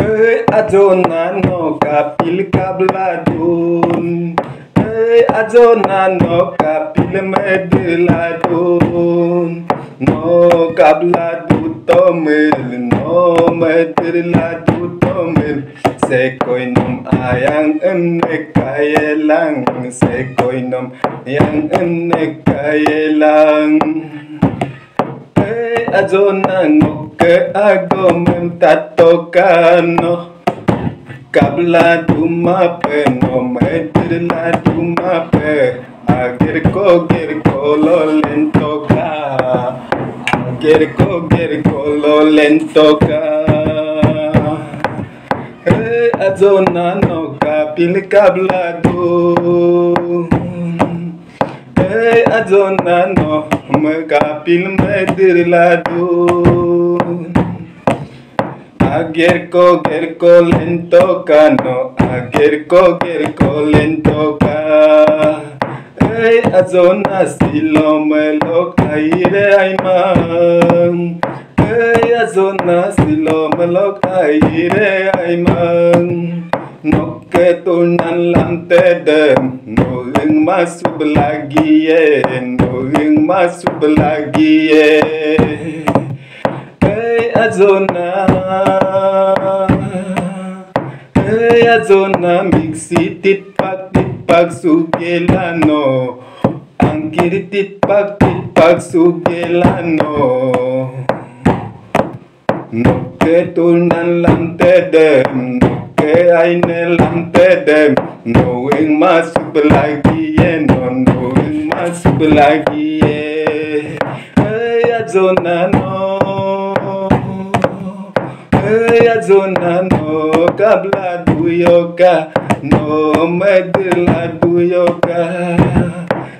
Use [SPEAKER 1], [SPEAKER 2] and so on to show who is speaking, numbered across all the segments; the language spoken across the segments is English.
[SPEAKER 1] Hey, Adona no kapil kabladun. Hey, Adona no kapil medladun. No kabladu tomil, no medladu tomil. Sekoinom ayang enek kayelang, sekoinom ayang enek kayelang. Hey, Adona no ke ago mem tatokano. Kabla duma pe no medir la duma pe. Agir ko gir ko lo lento ka Agir ko gir ko lo lento ka Hey azona no kapil kabla du. Hey azona no me kapil medir la du Agirko, girko, lentoka, no. Agirko, girko, lentoka. Ey, azona, silo, melo, kaire, aiman. Ey, azona, silo, melo, kaire, aiman. Nokke tunan lante dem, noling masuk lagi ye, noling masuk lagi ye. Hey Azona Hey eh, Azona Mixi tit pak tit pak sugelano Angkir tit pak tit pak sugelano Noke tunan lante dem Noke aine lante dem. Knowing masuk lagi ye No knowing masuk lagi eh, ye Hey Azona no Hey Azona no Kabla duyoka No medla duyoka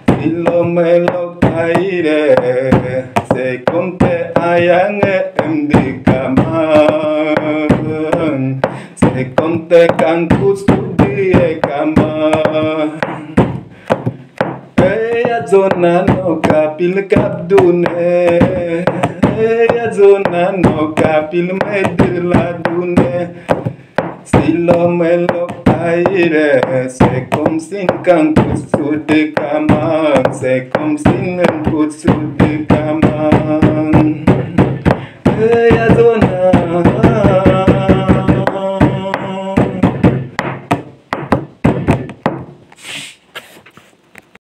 [SPEAKER 1] Silo melo kaire Se konte ayang emdi Se konte kangku studi yazonano kapil kapdune yazonano kapil medila dune silo melo kaire se kom sin kan kusude kama se kom sin kan kusude kama